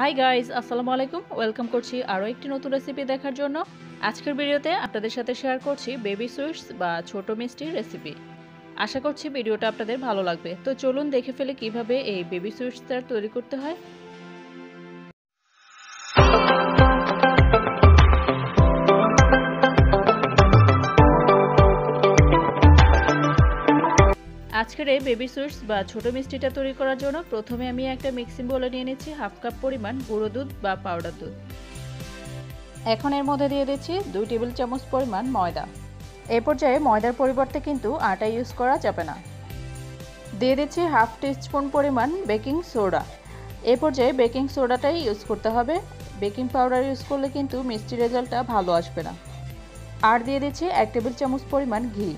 Hi guys আসসালামু আলাইকুম। Welcome করছি আরও একটি নতুন রেসিপি দেখার জন্য। আজকের ভিডিওতে আপনাদের সাথে শেয়ার করছি বেবি সুইটস বা ছোট মিষ্টির রেসিপি আশা করছি ভিডিওটা আপনাদের ভালো লাগবে। তো চলুন দেখে ফেলে কীভাবে এই বেবি সুইটসটা তৈরি করতে হয়। আজকের এই বেবি সুইটস বা ছোট মিষ্টিটা তৈরি করার জন্য প্রথমে আমি একটা মিক্সিং বলে নিয়ে নিচ্ছি হাফ কাপ পরিমাণ গুঁড়ো দুধ বা পাউডার দুধ। এখন এর মধ্যে দিয়ে দিচ্ছি দুই টেবিল চামচ পরিমাণ ময়দা। এ পর্যায়ে ময়দার পরিবর্তে কিন্তু আটা ইউজ করা যাবে না। দিয়ে দিচ্ছি হাফ টিস্পুন পরিমাণ বেকিং সোডা এ পর্যায়ে বেকিং সোডাটাই ইউজ করতে হবে। বেকিং পাউডার ইউজ করলে কিন্তু মিষ্টি রেজাল্টটা ভালো আসবে না। আর দিয়ে দিচ্ছি এক টেবিল চামচ পরিমাণ ঘি।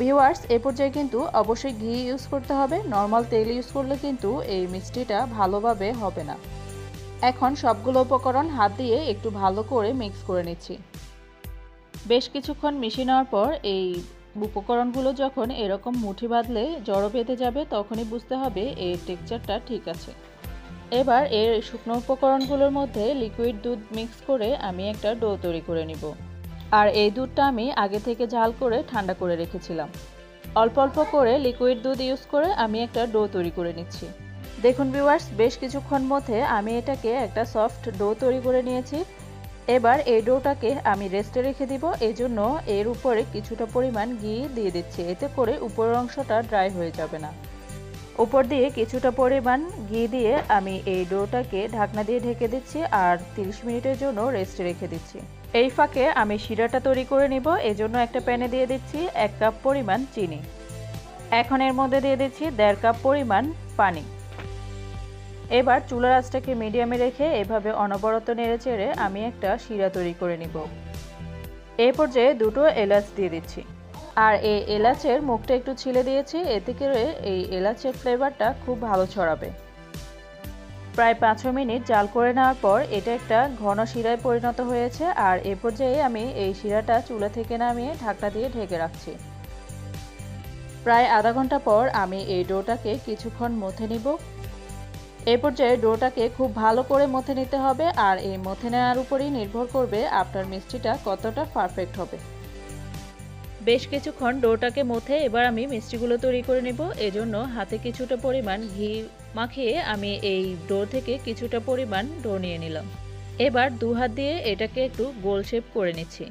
ভিওয়ার্স এ পর্যায়ে কিন্তু অবশ্যই ঘি ইউজ করতে হবে। নর্মাল তেল ইউজ করলে কিন্তু এই মিষ্টিটা ভালোভাবে হবে না। এখন সবগুলো উপকরণ হাত দিয়ে একটু ভালো করে মিক্স করে নিচ্ছি। বেশ কিছুক্ষণ মিশিয়ে নেওয়ার পর এই উপকরণগুলো যখন এরকম মুঠি বাঁধলে জড়ো বেঁধে যাবে, তখনই বুঝতে হবে এর টেক্সচারটা ঠিক আছে। এবার এর শুকনো উপকরণগুলোর মধ্যে লিকুইড দুধ মিক্স করে আমি একটা ডো তৈরি করে নিব। আর এই দুধটা আমি আগে থেকে ঝাল করে ঠান্ডা করে রেখেছিলাম। অল্প অল্প করে লিকুইড দুধ ইউজ করে আমি একটা ডো তৈরি করে নিচ্ছি। দেখুন ভিউয়ার্স বেশ কিছুক্ষণ মধ্যে আমি এটাকে একটা সফট ডো তৈরি করে নিয়েছি। এবার এই ডোটাকে আমি রেস্টে রেখে দিব। এই জন্য এর উপরে কিছুটা পরিমাণ ঘি দিয়ে দিচ্ছি। এতে করে উপরের অংশটা ড্রাই হয়ে যাবে না। উপর দিয়ে কিছুটা পরিমাণ ঘি দিয়ে আমি এই ডোটাকে ঢাকনা দিয়ে ঢেকে দিচ্ছি আর 30 মিনিটের জন্য রেস্টে রেখে দিচ্ছি। এই ফাঁকে আমি শিরাটা তৈরি করে নিব, এজন্য একটা প্যানে দিয়ে দিচ্ছি এক কাপ পরিমাণ চিনি। এখন এর মধ্যে দিয়ে দিচ্ছি দেড় কাপ পরিমাণ পানি। এবার চুলার আঁচটাকে মিডিয়ামে রেখে এভাবে অনবরত নেড়ে চেড়ে আমি একটা শিরা তৈরি করে নিব। এই পর্যায়ে দুটো এলাচ দিয়ে দিচ্ছি। আর এই এলাচের মুখটা একটু ছিলে দিয়েছি, এতে করে এই এলাচের ফ্লেভারটা খুব ভালো ছড়াবে। প্রায় পাঁচ মিনিট জাল করে নেওয়ার পর এটা একটা ঘন শিরায় পরিণত হয়েছে আর এ পর্যায়ে আমি এই শিরাটা চুলা থেকে নামিয়ে ঢাকনা দিয়ে ঢেকে রাখছি। প্রায় আধা ঘণ্টা পর আমি এই ডোটাকে কিছুক্ষণ মথে নিব। এই পর্যায়ে ডোটাকে খুব ভালো করে মথে নিতে হবে আর এই মথে নেওয়ার উপরেই নির্ভর করবে আপনার মিষ্টিটা কতটা পারফেক্ট হবে। বেশ কিছুক্ষণ ডোটাকে মথে এবার আমি মিষ্টিগুলো তৈরি করে নেব। এজন্য হাতে কিছুটা পরিমাণ ঘি মাখিয়ে আমি এই ডো থেকে কিছুটা পরিমাণ ডো নিয়ে নিলাম। এবার দু হাত দিয়ে এটাকে একটু গোল শেপ করে নিচ্ছি।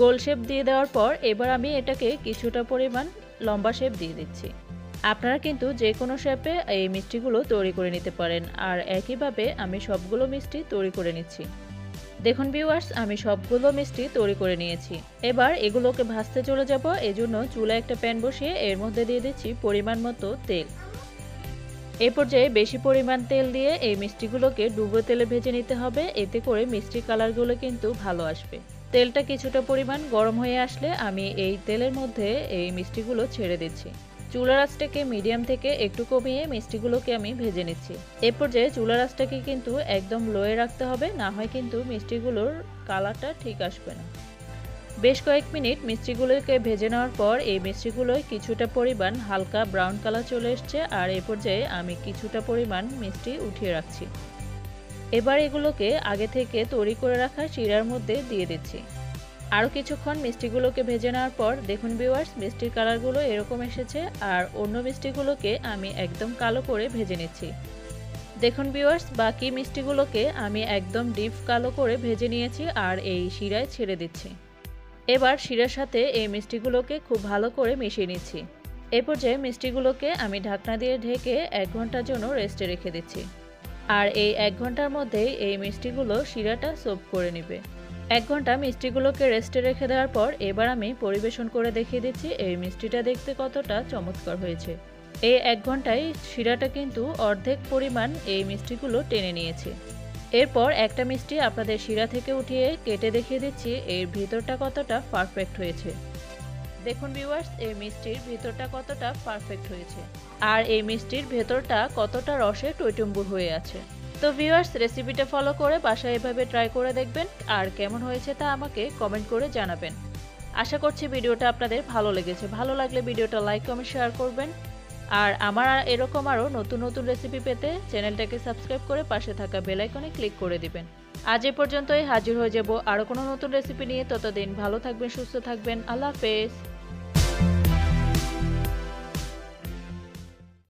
গোল শেপ দিয়ে দেওয়ার পর এবার আমি এটাকে কিছুটা পরিমাণ লম্বা শেপ দিয়ে দিচ্ছি। আপনারা কিন্তু যে কোনো শেপে এই মিষ্টিগুলো তৈরি করে নিতে পারেন আর একইভাবে আমি সবগুলো মিষ্টি তৈরি করে নিচ্ছি। দেখুন ভিউয়ার্স আমি সবগুলো মিষ্টি তৈরি করে নিয়েছি। এবার এগুলোকে ভাজতে চলে যাব। এজন্য চুলা একটা প্যান বসিয়ে এর মধ্যে দিয়ে দিচ্ছি পরিমাণ মতো তেল। এ পর্যায়ে বেশি পরিমাণ তেল দিয়ে এই মিষ্টিগুলোকে ডুবো তেলে ভেজে নিতে হবে। এতে করে মিষ্টির কালারগুলো কিন্তু ভালো আসবে। তেলটা কিছুটা পরিমাণ গরম হয়ে আসলে আমি এই তেলের মধ্যে এই মিষ্টিগুলো ছেড়ে দিচ্ছি। চুলার আঁচটাকে মিডিয়াম থেকে একটু কমিয়ে মিষ্টিগুলোকে আমি ভেজে নিচ্ছি। এ পর্যায়ে চুলার আঁচটাকে কিন্তু একদম লোয়ে রাখতে হবে, না হয় কিন্তু মিষ্টিগুলোর কালারটা ঠিক আসবে না। বেশ কয়েক মিনিট মিষ্টিগুলোকে ভেজে নেওয়ার পর এই মিষ্টিগুলোয় কিছুটা পরিমাণ হালকা ব্রাউন কালার চলে এসছে আর এ পর্যায়ে আমি কিছুটা পরিমাণ মিষ্টি উঠিয়ে রাখছি। এবার এগুলোকে আগে থেকে তৈরি করে রাখা শিরার মধ্যে দিয়ে দিচ্ছি। আরও কিছুক্ষণ মিষ্টিগুলোকে ভেজে নেওয়ার পর দেখুন ভিউয়ার্স মিষ্টির কালারগুলো এরকম এসেছে আর অন্য মিষ্টিগুলোকে আমি একদম কালো করে ভেজে নিচ্ছি। দেখুন ভিউয়ার্স বাকি মিষ্টিগুলোকে আমি একদম ডিপ কালো করে ভেজে নিয়েছি আর এই শিরায় ছেড়ে দিচ্ছি। এবার শিরার সাথে এই মিষ্টিগুলোকে খুব ভালো করে মিশিয়ে নিচ্ছি। এ পর্যায়ে মিষ্টিগুলোকে আমি ঢাকনা দিয়ে ঢেকে এক ঘণ্টার জন্য রেস্টে রেখে দিচ্ছি। আর এই এক ঘণ্টার মধ্যেই এই মিষ্টিগুলো শিরাটা সোপ করে নেবে। এক ঘণ্টা মিষ্টিগুলোকে রেস্টে রেখে দেওয়ার পর এবার আমি পরিবেশন করে দেখিয়ে দিচ্ছি এই মিষ্টিটা দেখতে কতটা চমৎকার হয়েছে। এই এক ঘন্টায় শিরাটা কিন্তু অর্ধেক পরিমাণ এই মিষ্টিগুলো টেনে নিয়েছে। এরপর একটা মিষ্টি আপনাদের শিরা থেকে উঠিয়ে কেটে দেখিয়ে দিচ্ছি, এর ভিতরটা কতটা পারফেক্ট হয়েছে। দেখুন ভিউয়ার্স এই মিষ্টির ভিতরটা কতটা পারফেক্ট হয়েছে। আর এই মিষ্টির ভেতরটা কতটা রসে টইটুম্বুর হয়ে আছে। তো ভিউয়ার্স রেসিপিটা ফলো করে বাসায় এভাবে ট্রাই করে দেখবেন, আর কেমন হয়েছে তা আমাকে কমেন্ট করে জানাবেন। আশা করছি ভিডিওটা আপনাদের ভালো লেগেছে। ভালো লাগলে ভিডিওটা লাইক কমেন্ট শেয়ার করবেন। আর আমার এরকম আরও নতুন নতুন রেসিপি পেতে চ্যানেলটাকে সাবস্ক্রাইব করে পাশে থাকা বেলাইকনে ক্লিক করে দিবেন। আজ এ পর্যন্তই হাজির হয়ে যাব আরও কোনো নতুন রেসিপি নিয়ে। ততদিন ভালো থাকবেন, সুস্থ থাকবেন। আল্লাহ হাফেজ।